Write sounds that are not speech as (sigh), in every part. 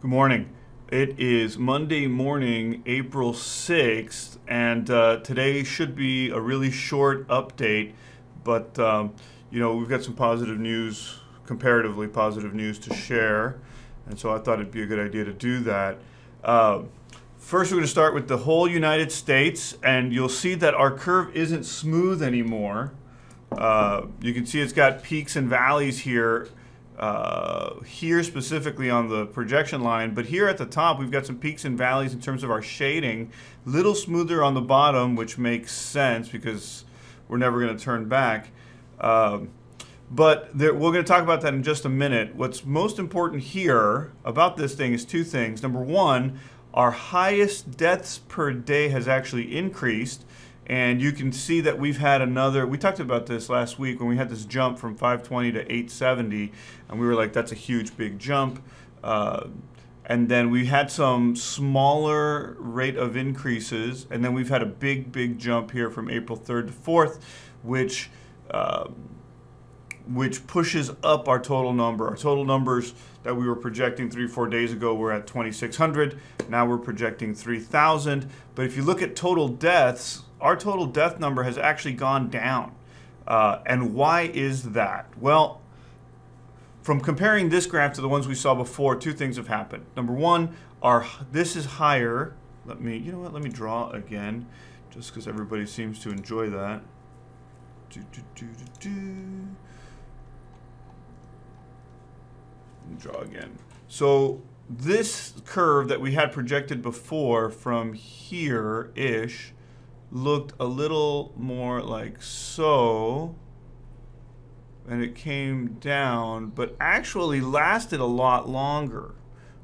Good morning. It is Monday morning, April 6th, and uh, today should be a really short update, but um, you know, we've got some positive news, comparatively positive news to share, and so I thought it'd be a good idea to do that. Uh, first, we're going to start with the whole United States, and you'll see that our curve isn't smooth anymore. Uh, you can see it's got peaks and valleys here uh, here specifically on the projection line, but here at the top we've got some peaks and valleys in terms of our shading. Little smoother on the bottom, which makes sense because we're never going to turn back. Um, but there, we're going to talk about that in just a minute. What's most important here about this thing is two things. Number one, our highest deaths per day has actually increased. And you can see that we've had another, we talked about this last week when we had this jump from 520 to 870, and we were like, that's a huge big jump. Uh, and then we had some smaller rate of increases, and then we've had a big, big jump here from April 3rd to 4th, which uh, which pushes up our total number. Our total numbers that we were projecting three, four days ago were at 2,600. Now we're projecting 3,000. But if you look at total deaths, our total death number has actually gone down. Uh, and why is that? Well, from comparing this graph to the ones we saw before, two things have happened. Number one, our this is higher. Let me, you know what, let me draw again, just because everybody seems to enjoy that. Do, do, do, do, do. draw again. So this curve that we had projected before from here-ish looked a little more like so and it came down but actually lasted a lot longer.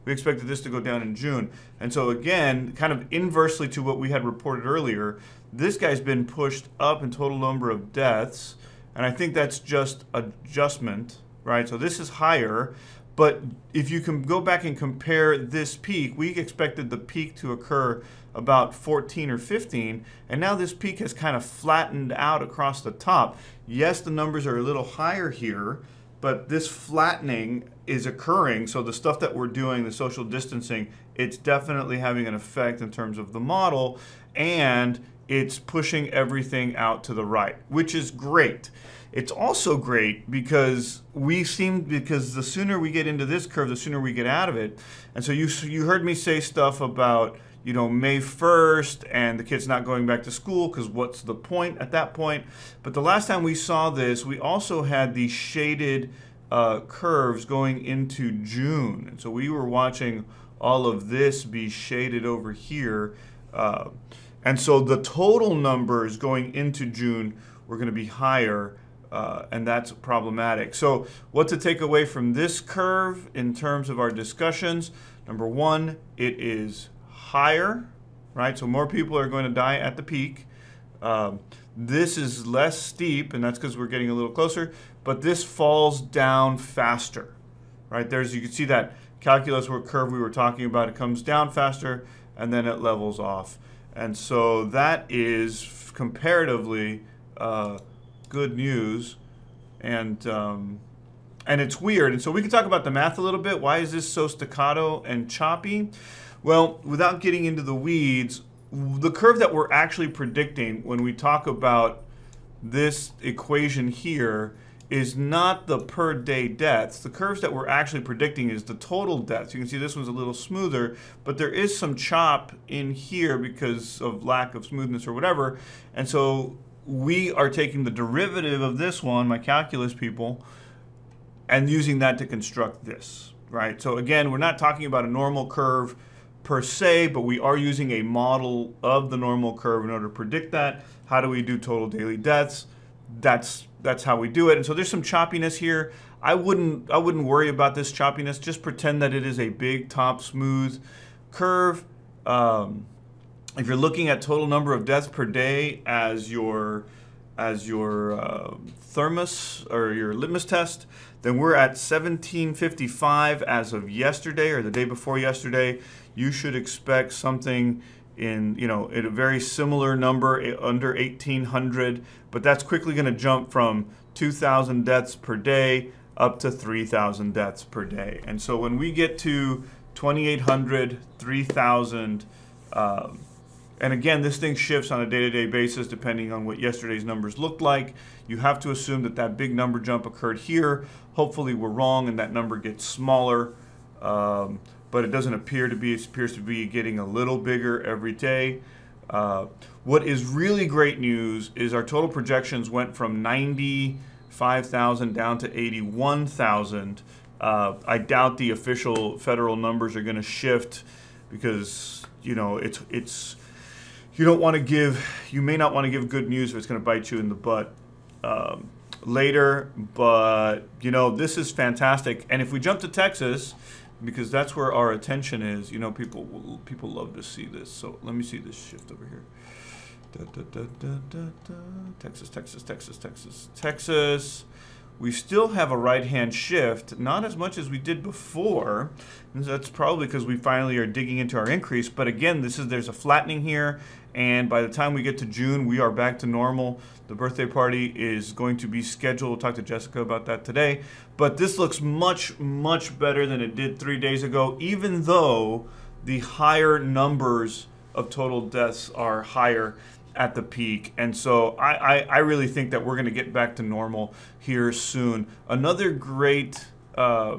We expected this to go down in June. And so again kind of inversely to what we had reported earlier this guy's been pushed up in total number of deaths and I think that's just adjustment right? So this is higher but if you can go back and compare this peak, we expected the peak to occur about 14 or 15, and now this peak has kind of flattened out across the top. Yes, the numbers are a little higher here, but this flattening is occurring. So the stuff that we're doing, the social distancing, it's definitely having an effect in terms of the model, and it's pushing everything out to the right, which is great. It's also great because we seem because the sooner we get into this curve, the sooner we get out of it. And so you you heard me say stuff about you know May 1st and the kids not going back to school because what's the point at that point? But the last time we saw this, we also had these shaded uh, curves going into June, and so we were watching all of this be shaded over here. Uh, and so the total numbers going into June were going to be higher uh, and that's problematic. So what to take away from this curve in terms of our discussions? Number one, it is higher, right? So more people are going to die at the peak. Um, this is less steep, and that's because we're getting a little closer, but this falls down faster, right? There's, you can see that calculus curve we were talking about, it comes down faster, and then it levels off. And so that is comparatively uh, good news, and um, and it's weird. And so we can talk about the math a little bit. Why is this so staccato and choppy? Well, without getting into the weeds, the curve that we're actually predicting when we talk about this equation here is not the per day deaths. The curves that we're actually predicting is the total deaths. You can see this one's a little smoother, but there is some chop in here because of lack of smoothness or whatever. And so we are taking the derivative of this one, my calculus people, and using that to construct this, right? So again, we're not talking about a normal curve per se, but we are using a model of the normal curve in order to predict that. How do we do total daily deaths? That's that's how we do it. And so there's some choppiness here. I wouldn't I wouldn't worry about this choppiness. Just pretend that it is a big top smooth curve. Um, if you're looking at total number of deaths per day as your as your uh, thermos or your litmus test, then we're at 1755 as of yesterday or the day before yesterday. You should expect something in, you know, a very similar number eh, under 1800, but that's quickly going to jump from 2,000 deaths per day up to 3,000 deaths per day. And so when we get to 2,800, 3,000. Um, and again, this thing shifts on a day-to-day basis depending on what yesterday's numbers looked like. You have to assume that that big number jump occurred here. Hopefully, we're wrong and that number gets smaller. Um, but it doesn't appear to be. It appears to be getting a little bigger every day. Uh, what is really great news is our total projections went from 95,000 down to 81,000. Uh, I doubt the official federal numbers are going to shift because you know it's it's you don't want to give you may not want to give good news if it's going to bite you in the butt um, later. But you know this is fantastic. And if we jump to Texas, because that's where our attention is. You know, people people love to see this. So let me see this shift over here. Da, da, da, Texas, Texas, Texas, Texas, Texas. We still have a right-hand shift, not as much as we did before. That's probably because we finally are digging into our increase. But again, this is there's a flattening here, and by the time we get to June, we are back to normal. The birthday party is going to be scheduled. We'll talk to Jessica about that today. But this looks much, much better than it did three days ago, even though the higher numbers of total deaths are higher at the peak. And so I, I, I really think that we're going to get back to normal here soon. Another great. Uh,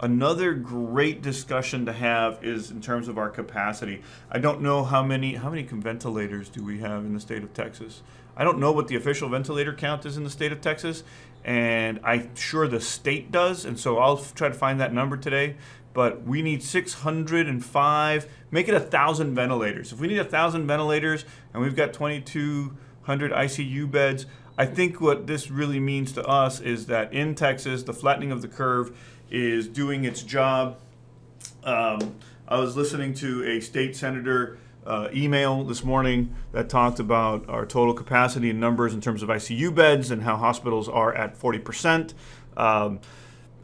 Another great discussion to have is in terms of our capacity. I don't know how many how many ventilators do we have in the state of Texas. I don't know what the official ventilator count is in the state of Texas, and I'm sure the state does, and so I'll try to find that number today. But we need 605, make it a thousand ventilators. If we need a thousand ventilators and we've got 2,200 ICU beds, I think what this really means to us is that in Texas, the flattening of the curve is doing its job. Um, I was listening to a state senator uh, email this morning that talked about our total capacity and numbers in terms of ICU beds and how hospitals are at 40%. Um,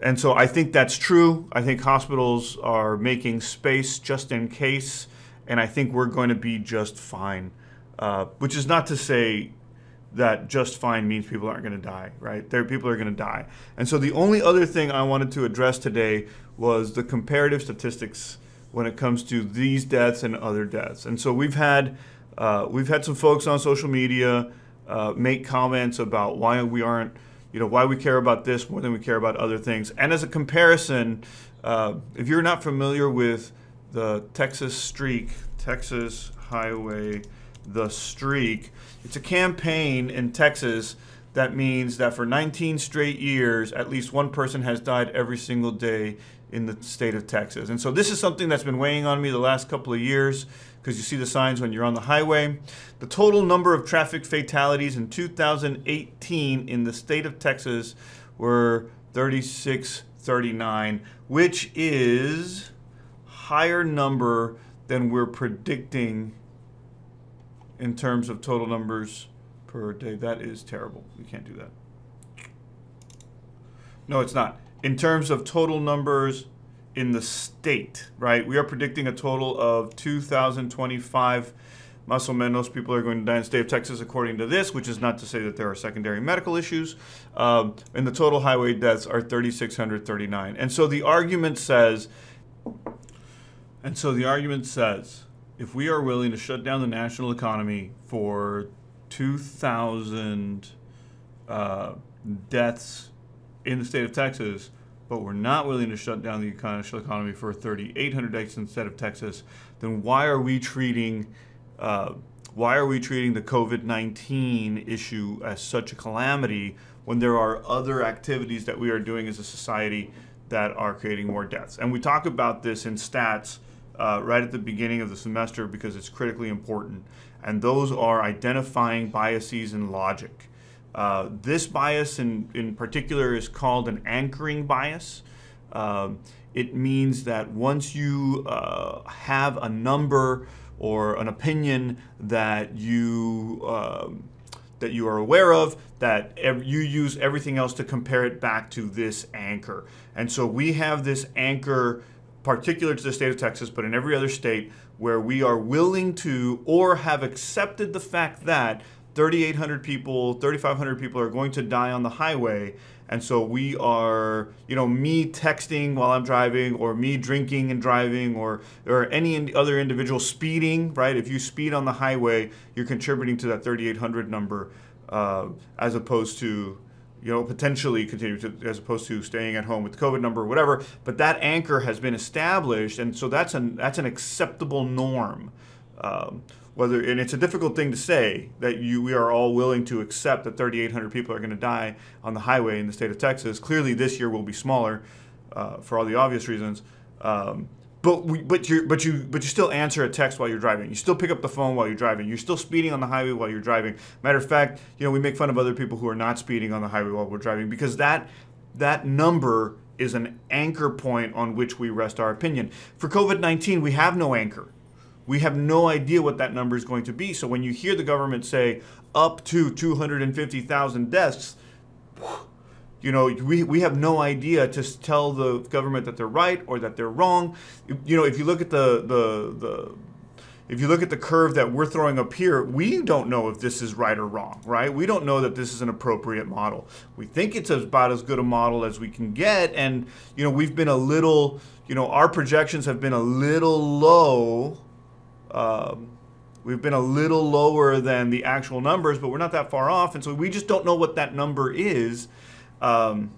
and so I think that's true. I think hospitals are making space just in case, and I think we're going to be just fine. Uh, which is not to say that just fine means people aren't going to die, right? There, people are going to die. And so the only other thing I wanted to address today was the comparative statistics when it comes to these deaths and other deaths. And so we've had uh, we've had some folks on social media uh, make comments about why we aren't, you know, why we care about this more than we care about other things. And as a comparison, uh, if you're not familiar with the Texas Streak, Texas Highway the Streak. It's a campaign in Texas that means that for 19 straight years, at least one person has died every single day in the state of Texas. And so this is something that's been weighing on me the last couple of years because you see the signs when you're on the highway. The total number of traffic fatalities in 2018 in the state of Texas were 3639, which is higher number than we're predicting in terms of total numbers per day. That is terrible. We can't do that. No, it's not. In terms of total numbers in the state, right? We are predicting a total of 2,025 más o menos people are going to die in the state of Texas according to this, which is not to say that there are secondary medical issues. Um, and the total highway deaths are 3,639. And so the argument says, and so the argument says if we are willing to shut down the national economy for 2,000 uh, deaths in the state of Texas, but we're not willing to shut down the economy for 3,800 deaths instead of Texas, then why are we treating uh, why are we treating the COVID-19 issue as such a calamity when there are other activities that we are doing as a society that are creating more deaths? And we talk about this in stats uh, right at the beginning of the semester because it's critically important. And those are identifying biases in logic. Uh, this bias in, in particular is called an anchoring bias. Uh, it means that once you uh, have a number or an opinion that you um, that you are aware of, that you use everything else to compare it back to this anchor. And so we have this anchor particular to the state of Texas, but in every other state, where we are willing to or have accepted the fact that 3,800 people, 3,500 people are going to die on the highway, And so we are, you know, me texting while I'm driving, or me drinking and driving, or or any other individual speeding, right? If you speed on the highway, you're contributing to that 3,800 number, uh, as opposed to you know, potentially continue to, as opposed to staying at home with the COVID number or whatever. But that anchor has been established, and so that's an that's an acceptable norm. Um, whether and it's a difficult thing to say that you we are all willing to accept that 3,800 people are going to die on the highway in the state of Texas. Clearly, this year will be smaller uh, for all the obvious reasons. Um, but we, but you but you but you still answer a text while you're driving. You still pick up the phone while you're driving. You're still speeding on the highway while you're driving. Matter of fact, you know we make fun of other people who are not speeding on the highway while we're driving because that that number is an anchor point on which we rest our opinion. For COVID-19, we have no anchor. We have no idea what that number is going to be. So when you hear the government say up to 250,000 deaths, you know, we, we have no idea to tell the government that they're right or that they're wrong. You know, if you look at the, the, the if you look at the curve that we're throwing up here, we don't know if this is right or wrong, right? We don't know that this is an appropriate model. We think it's about as good a model as we can get, and you know we've been a little, you know, our projections have been a little low. Um, we've been a little lower than the actual numbers, but we're not that far off, and so we just don't know what that number is. Um,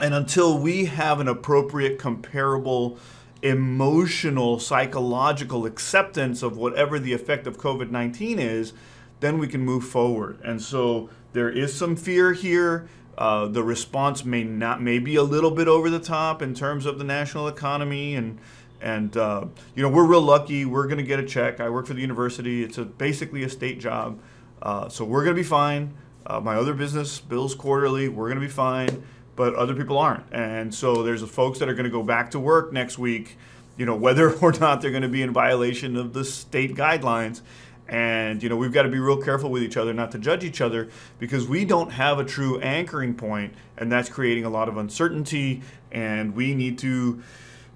and until we have an appropriate, comparable, emotional, psychological acceptance of whatever the effect of COVID 19 is, then we can move forward. And so there is some fear here. Uh, the response may not may be a little bit over the top in terms of the national economy and and uh, you know we're real lucky we're going to get a check i work for the university it's a, basically a state job uh, so we're going to be fine uh, my other business bills quarterly. We're going to be fine, but other people aren't. And so there's folks that are going to go back to work next week, you know, whether (laughs) or not they're going to be in violation of the state guidelines. And you know, we've got to be real careful with each other not to judge each other because we don't have a true anchoring point, and that's creating a lot of uncertainty. And we need to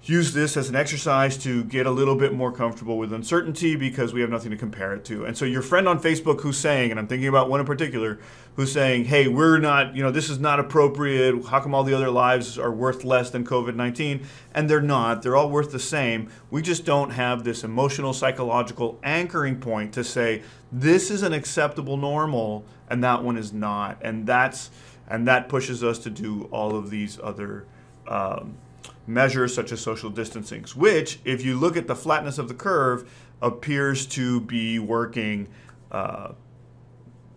use this as an exercise to get a little bit more comfortable with uncertainty because we have nothing to compare it to. And so your friend on Facebook who's saying, and I'm thinking about one in particular, who's saying, hey, we're not, you know, this is not appropriate. How come all the other lives are worth less than COVID 19? And they're not. They're all worth the same. We just don't have this emotional, psychological anchoring point to say, this is an acceptable normal and that one is not. And that's, and that pushes us to do all of these other. Um, measures such as social distancing, which, if you look at the flatness of the curve, appears to be working. Uh,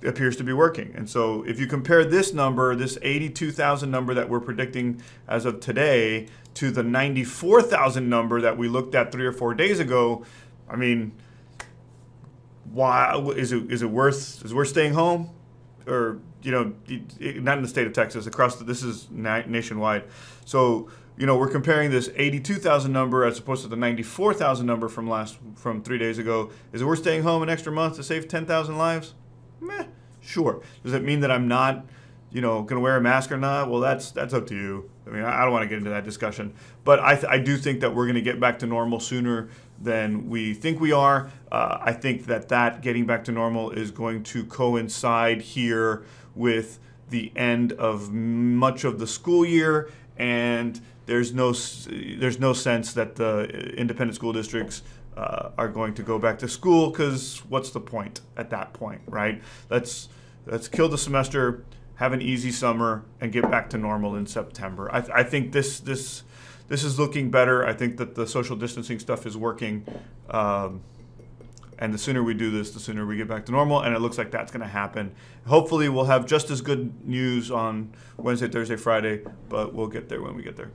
appears to be working. And so if you compare this number, this 82,000 number that we're predicting as of today, to the 94,000 number that we looked at three or four days ago, I mean, why is it is it worth is it worth staying home, or you know, not in the state of Texas, across the, this is nationwide. So you know, we're comparing this 82,000 number as opposed to the 94,000 number from last from three days ago. Is it worth staying home an extra month to save 10,000 lives? Meh, sure. Does it mean that I'm not, you know, going to wear a mask or not? Well, that's that's up to you. I mean, I don't want to get into that discussion, but I, I do think that we're going to get back to normal sooner than we think we are. Uh, I think that that getting back to normal is going to coincide here with the end of much of the school year and there's no there's no sense that the independent school districts uh, are going to go back to school because what's the point at that point, right? Let's let's kill the semester, have an easy summer, and get back to normal in September. I, th- I think this this this is looking better. I think that the social distancing stuff is working. Um, and the sooner we do this, the sooner we get back to normal. And it looks like that's going to happen. Hopefully, we'll have just as good news on Wednesday, Thursday, Friday, but we'll get there when we get there.